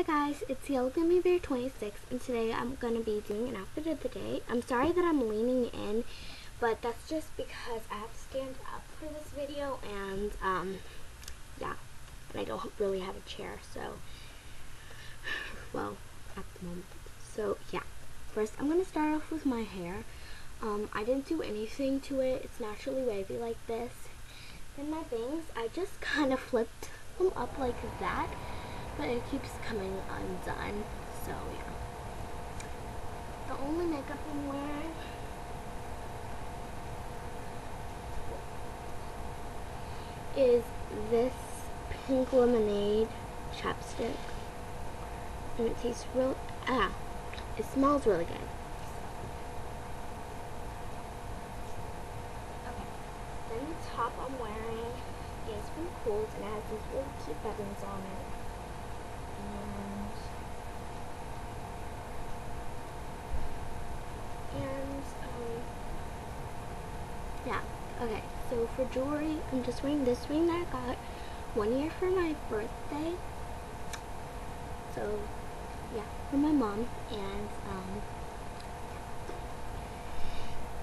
Hi guys, it's Yellow Gummy Bear 26 and today I'm going to be doing an outfit of the day. I'm sorry that I'm leaning in, but that's just because I have to stand up for this video and um, yeah, and I don't really have a chair, so, well, at the moment. So yeah, first I'm going to start off with my hair. Um, I didn't do anything to it, it's naturally wavy like this. Then my bangs, I just kind of flipped them up like that but it keeps coming undone. So yeah. The only makeup I'm wearing is this pink lemonade chapstick. And it tastes real ah. It smells really good. Okay. Then the top I'm wearing is from Kohl's and it has these really cute buttons on it and um yeah okay so for jewelry I'm just wearing this ring that I got one year for my birthday. So yeah for my mom and um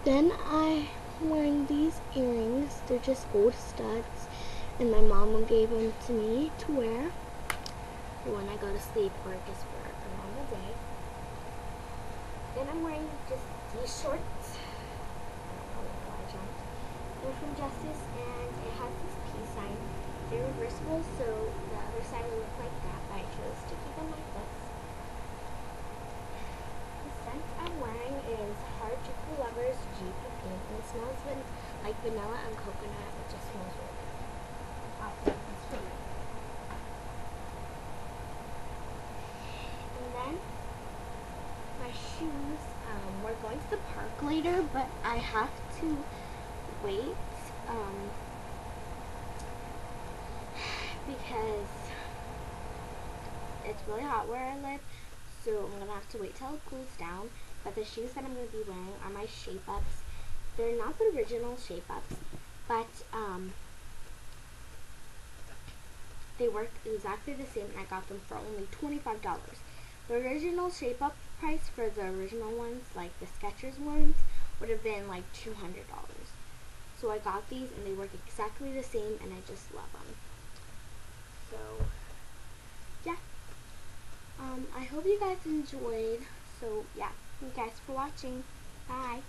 then I'm wearing these earrings. They're just gold studs and my mom gave them to me to wear when I go to sleep or just for a normal day. Then I'm wearing just these shorts. They're from Justice and it has this peace sign. They're reversible so the other side will look like that but I chose to keep them like this. The scent I'm wearing is Harajuku Lovers G Perfume and it smells like vanilla and coconut. It just smells really good. my shoes. Um, we're going to the park later, but I have to wait um, because it's really hot where I live, so I'm going to have to wait till it cools down. But the shoes that I'm going to be wearing are my Shape Ups. They're not the original Shape Ups, but um, they work exactly the same, and I got them for only $25. The original Shape Up price for the original ones, like the Skechers ones, would have been like $200. So I got these and they work exactly the same and I just love them. So, yeah. Um, I hope you guys enjoyed. So, yeah. Thank you guys for watching. Bye.